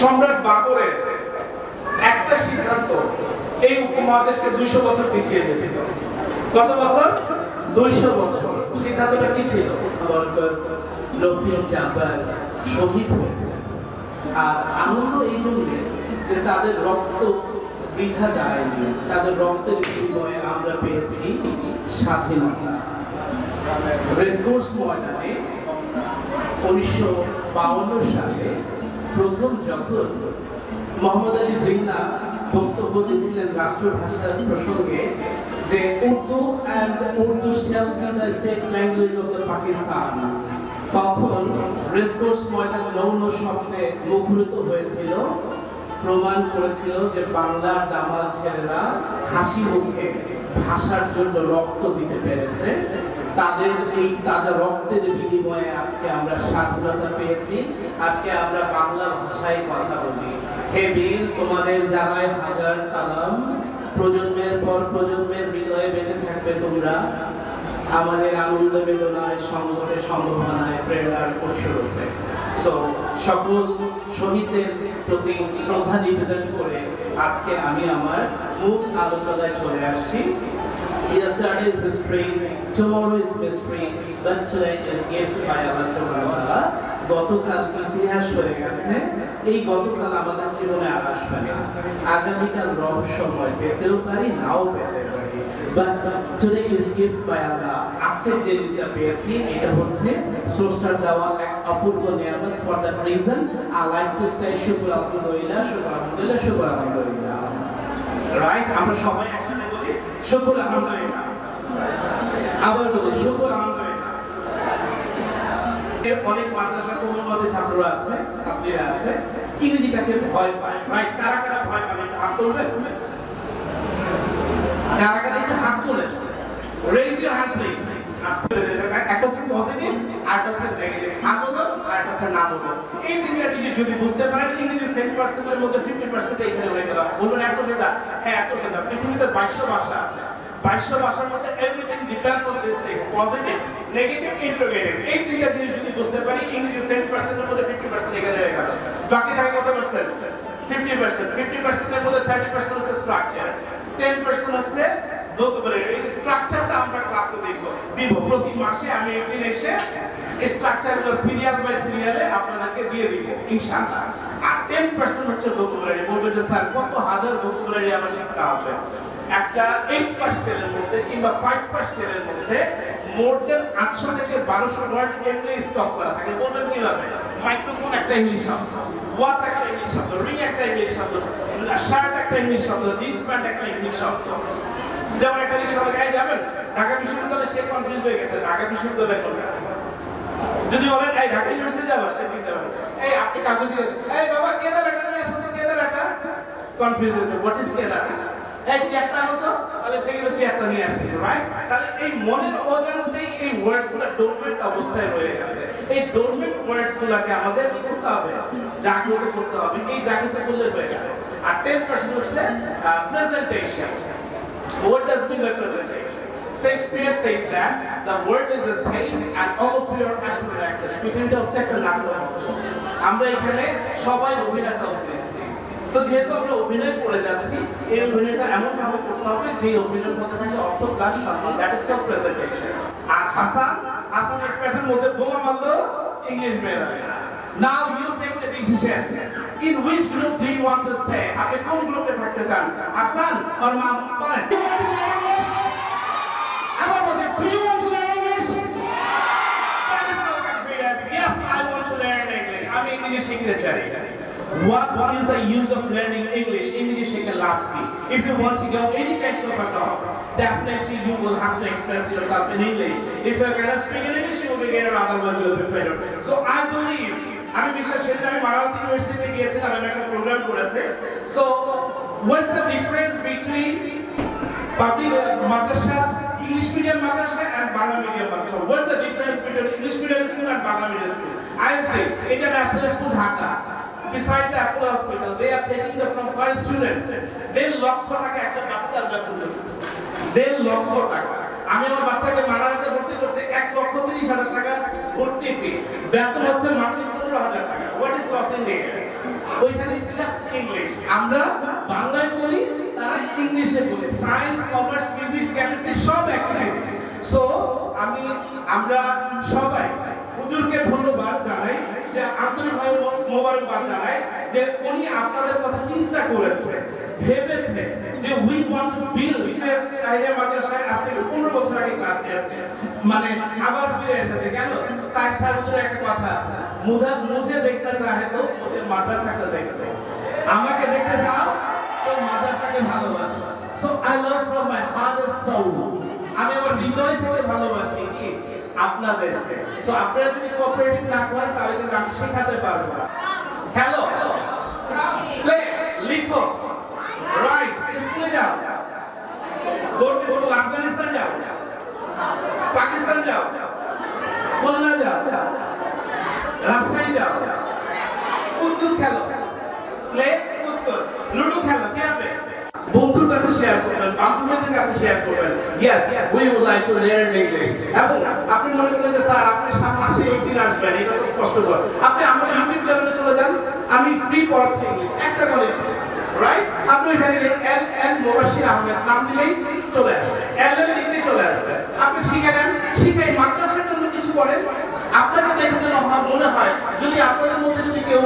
সম্রাট বাবরের একটা সিদ্ধান্ত এই উপমহাদেশকে দুইশো বছর পিছিয়ে দিয়েছিল। কত বছর? দুইশো বছর। সিদ্ধান্তটা কি ছিল? বরকত লোকজন চাপার শহীদ হয়েছে। আর আনন্দ এই জন্যে যে তাদের রক্ত বৃথা যায়নি, তাদের রক্তের বিনিময়ে আমরা পেয়েছি স্বাধীনতা। রেসকোর্স ময়দানে উনিশশো বাউন্ন সালে প্রথম যখন মোহাম্মদ আলী জিন্না বক্তব্য দিয়েছিলেন রাষ্ট্রভাষার প্রসঙ্গে যে Urdu and Urdu shall state language of the Pakistan তখন রেসকোর্স ময়দান নৌন শব্দে মুখরিত হয়েছিল, প্রমাণ করেছিল যে বাংলার দামাল ছেলেরা হাসি মুখে ভাষার জন্য রক্ত দিতে পেরেছে। তাদের এই তাজা রক্তের বিনিময়ে আজকে আমরা স্বাধীনতা পেয়েছি। আজকে আমরা বাংলা ভাষায় কথা বলি। হে বীর, তোমাদের জানায় হাজার সালাম। প্রজন্মের পর প্রজন্মের হৃদয়ে বেঁচে থাকবে তোমরা। আমাদের আনন্দ বেদনায়, সংকটে, সম্ভাবনায় প্রেরণার উৎসরূপে সো সকল শহীদদের প্রতি শ্রদ্ধা নিবেদন করে আজকে আমি আমার মূল আলোচনায় চলে আসছি। Yesterday is history, tomorrow is mystery, but today is gift by Allah subhanahu wa ta'ala. গতকাল ইতিহাস হয়ে গেছে। এই গতকাল আমাদের জীবনে আর আসবে না। আগামীকাল রহস্যময় পেতেও পারি নাও পেতে পারি। But today is gift by Allah আজকে যে দিনটা পেয়েছি এটা হচ্ছে স্রষ্টার দেওয়া এক অপূর্ব নিয়ামত। For that reason I like to say শুকর আলহামদুলিল্লাহ শুকর আলহামদুলিল্লাহ শুকর আলহামদুলিল্লাহ। রাইট আমরা সবাই শুকর আবার বলি এর অনেক মাদ্রাসা কোমল মধ্যে ছাত্ররা আছে, ছাত্রীরা আছে। ইংরেজিটাকে ভয় পায় রাইট কারা কারা ভয় পায়? হাত তুলবেন কারা কারা একটু হাত তোলেন রেজ ইউর হ্যান্ড প্লিজ একটা হচ্ছে পজিটিভ আর হচ্ছে নেগেটিভ হচ্ছে না বলো এই তিনটা জিনিস যদি বুঝতে পারেন, ইংরেজি সেভেন পার্সেন্টের মধ্যে ফিফটি পার্সেন্ট এখানে হয়ে গেল। বলুন, এত সেটা? হ্যাঁ এত সেটা। পৃথিবীতে বাইশশো ভাষা আছে। বাইশশো ভাষার মধ্যে everything depends on this things positive negative interrogative এই তিনটা জিনিস যদি বুঝতে পারি, ইংরেজি সেভেন পার্সেন্টের মধ্যে ফিফটি পার্সেন্ট এখানে হয়ে গেল। বাকি থাকে কত পার্সেন্ট ফিফটি পার্সেন্ট ফিফটি পার্সেন্টের মধ্যে থার্টি পার্সেন্ট হচ্ছে স্ট্রাকচার টেন পার্সেন্ট হচ্ছে ভোকাবুলারি স্ট্রাকচারটা আমরা ক্লাসে দেখব। দিব। প্রতি মাসে আমি একদিন এসে স্ট্রাকচারগুলো সিরিয়াল বাই সিরিয়ালে আপনাদেরকে দিয়ে দিব, ইনশাআল্লাহ। আর টেন পার্সেন্ট হচ্ছে ভোকাবুলারি বলবেন যে, স্যার, কত হাজার ভোকাবুলারি আমার শিখতে হবে? একটা এইট পার্সেন্টের মধ্যে কিংবা ফাইভ পার্সেন্টের মধ্যে মোর দেন আটশো থেকে বারোশো ওয়ার্ড এমনি স্টক করা থাকে। বলবেন কীভাবে? মাইক্রোফোন একটা ইংলিশ শব্দ ওয়াচ একটা ইংলিশ শব্দ রিং একটা ইংলিশ শব্দ শার্ট একটা ইংলিশ শব্দ জিন্স প্যান্ট একটা ইংলিশ শব্দ। যেমন একটা রিক্সাওয়ালা গায়ে যাবেন? ঢাকা বিশ্ববিদ্যালয়ে সে কনফিউজ হয়ে গেছে, ঢাকা বিশ্ববিদ্যালয় কোনটা? যদি বলেন, এই ঢাকা ইউনিভার্সিটি যাবার সে চিন্তা করে এই, আপনি কাগজ এই বাবা, কেদার একটা নিয়ে আসুন কেদার একটা। কনফিউজ হয়েছে হোয়াট ইজ কেদার? এই চেয়ারটা হতো তাহলে সেগুলো চেয়ারটা নিয়ে আসতেছে রাইট তাহলে এই মনের অজান্তেই এই ওয়ার্ডসগুলো ডোরমেন্ট অবস্থায় রয়ে গেছে। এই ডোরমেন্ট ওয়ার্ডস গুলাকে আমাদের কি করতে হবে? জাগ্রত করতে হবে। এই জাগ্রত করলে হয়ে গেল। আর টেন পার্সেন্ট হচ্ছে presentation What does mean by presentation? Says that the world is a stage and all of you are actual actors. পৃথিবীটা হচ্ছে একটা নাটক। আমরা এখানে সবাই অভিনেতা অভিনেত্রী তো যেহেতু আমরা অভিনয় করে যাচ্ছি, এই অভিনয়টা এমন ভাবে করতে হবে যে অভিনয়ের মধ্যে থাকে অর্থ প্লাস সম্মান দ্যাট ইজ কল প্রেজেন্টেশন আর হাসান হাসান এক প্যাটার্ন মধ্যে বোমা মারলো ইংলিশ বেরোবে Now you take the decision. In which group do you want to stay? আপনি কোন গ্রুপে থাকতে চান হাসান আর ma'am English. আমি ইংলিশ শিখতে চাই What is the use of learning English? English শিখে লাভ কি? If you want to go any kind of a job, definitely you will have to express yourself in English. If you cannot speak in English, you will be better, otherwise you will be better. So I believe আমি বিশ্বাস করি আমি মারামাতি ইউনিভার্সিটিতে গিয়েছিলাম আমি একটা programme করেছে so what's the difference between public Madrasa English medium Madrasa and Bangla medium Madrasa. What's the difference between English medium school and Bangla medium school I say international school Dhaka beside the Apollo Hospital, they are taking the from per student. দেড় লক্ষ টাকা একটা বাচ্চার বেতন দেড় লক্ষ টাকা আমি আমার বাচ্চাকে মারামারিতে ভর্তি করছি এক লক্ষ তিরিশ হাজার টাকা ভর্তি ফি বেতন হচ্ছে মান্থলি পনেরো হাজার টাকা। হোয়াট ইজ কস্টিং দিয়ে ওইখানে জাস্ট ইংলিশ আমরা বাংলায় বলি ইংলিশে বলে সায়েন্স কমার্স ফিজিক্স কেমিস্ট্রি সব একই সো আমি, আমরা সবাই হুজুরকে ধন্যবাদ জানাই যে আন্তরিকভাবে মোবারকবাদ জানাই যে উনি আপনাদের কথা চিন্তা করেছে, ভেবেছে যে উই ওয়ান্ট টু বিল্ড তাইরে মাদ্রাসায় আজ থেকে পনেরো বছর আগে ক্লাস নিয়েছে মানে আবার ফিরে এসেছে, কেন? তার সাথে একটা কথা আছে, মুদা মুঝে দেখতে চাহে তো মুঝে মাদ্রাসাকে দেখতে। আমাকে দেখতে চাও? হ্যালো প্লে রাইট স্কুলে যাও। টু স্কুল আফগানিস্তান যাও। পাকিস্তান যাও। খুলনা যাও রাজশাহী যাও উত্তর খেলো প্লে উত্তর লুডো খেলো কে হবে বন্ধুর কাছে শেয়ার করবেন বান্ধবীদের কাছে শেয়ার করবেন yes we would like to English এবং আপনি মনে করলেন যে, স্যার, আপনি মাসে একদিন আসবেন, এটা তো কষ্টকর। আপনি আমার ইউটিউব চ্যানেলে চলে যান, আমি ফ্রি পড়াচ্ছি ইংলিশ একটা কলেজ রাইট আপনি এখানে এল এল মোবাশির আহমেদ নাম দিলেই চলে আসবে। এল এল লিখলেই চলে আসবে। আপনি শিখে নেন শিখে মাদ্রাসার জন্য কিছু করেন। আপনাকে দেখে যেন আমার মনে হয়, যদি আপনাদের মধ্যে যদি কেউ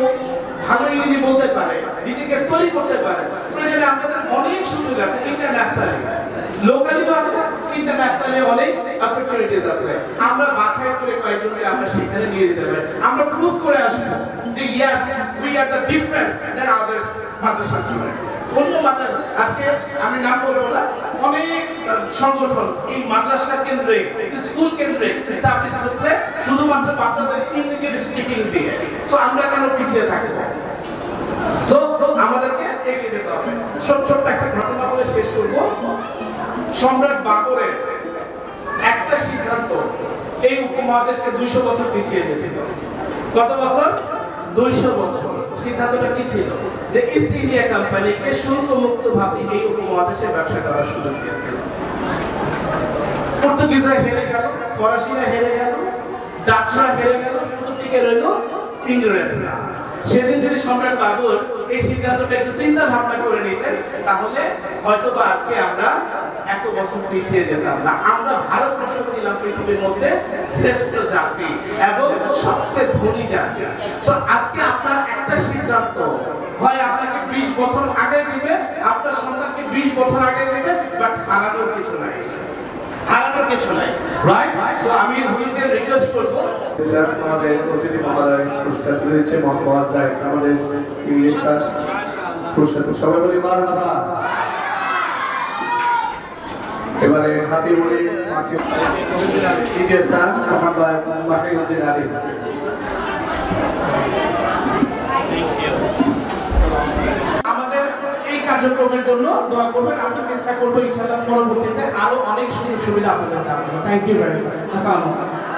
ভালো ইংরেজি বলতে পারে, নিজেকে তৈরি করতে পারে প্রয়োজনে আমাদের অনেক সুযোগ আছে ইন্টারন্যাশনালি লোকালি আছে ইন্টারন্যাশনালি অনেক অপরচুনিটিস আছে। আমরা বাছাই করে কয়েকজনকে আমরা সেখানে নিয়ে যেতে পারি। আমরা প্রুভ করে যে yes we are the different than others Madrasa student. অন্য মাদ্রাসা, আজকে আমি নাম বলব না, অনেক সংগঠন এই মাদ্রাসা কেন্দ্রে, স্কুল কেন্দ্রে হচ্ছে শুধুমাত্র বাচ্চাদের ইংরেজি স্পিকিং দিয়ে। তো আমরা কেন পিছিয়ে থাকব? সো আমাদেরকে এগিয়ে যেতে হবে। ছোট ছোট্ট সম্রাট বাবরের একটা সিদ্ধান্ত এই উপমহাদেশকে দুইশো বছর পিছিয়ে দিয়েছিল। কত বছর? দুইশো বছর। সিদ্ধান্তটা কি ছিল? যে ইস্ট ইন্ডিয়া কোম্পানিকে ভাবে এই উপমহাদেশে ব্যবসা করার সুযোগ দিয়েছিল। পর্তুগিজরা হেরে গেল, ফরাসিরা হেরে গেল, ডাচরা হেরে গেল রইল ইংরেজরা সেদিন যদি সম্রাট বাবর এই সিদ্ধান্তটা একটু চিন্তা ভাবনা করে নিতেন, তাহলে হয়তো আজকে আমরা এত বছর পিছিয়ে যেতাম না। আমরা ভারতবর্ষ ছিলাম পৃথিবীর মধ্যে শ্রেষ্ঠ জাতি এবং সবচেয়ে ধনী জাতি। আজকে আপনার একটা সিদ্ধান্ত। হয় আপনাকে বিশ বছর আগে দিবে, আপনার সন্তানকে বিশ বছর আগে দিবে বাট হারানোর কিছু নাই। আমাদের অতিথি মহোদয় পুরস্কার ইংলিশ স্যার, পুরস্কার সবাই বলি, মার হাবা এবারে আমাদের এই কার্যক্রমের জন্য দোয়া করবেন আমরা চেষ্টা করব ইনশাআল্লাহ পরবর্তীতে আরও অনেক সুযোগ সুবিধা আপনাদের থ্যাংক ইউ ভেরি মাচ আসসালামু আলাইকুম।